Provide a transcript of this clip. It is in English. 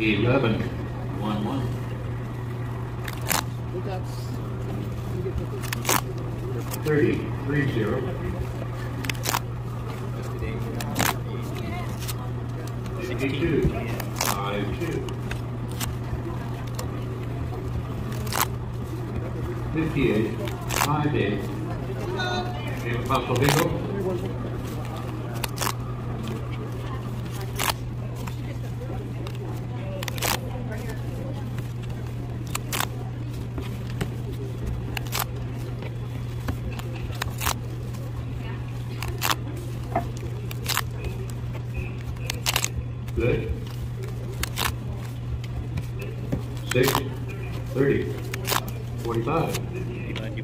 Eleven, one, one. Thirty, three, zero. Fifty-two, five, two. Fifty-eight, five, eight. And Paso Bingo? Good. Six, thirty, forty-five.